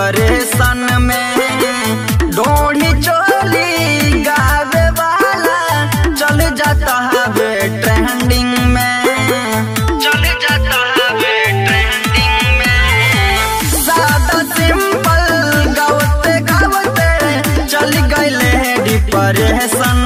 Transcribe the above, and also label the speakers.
Speaker 1: Operation में डोढ़ी चोली, गावे वाला चल जाता हवे ट्रेंडिंग में। चल जाता हवे ट्रेंडिंग में। सादा सिंपल गावते गावते चल गए डिप्रेशन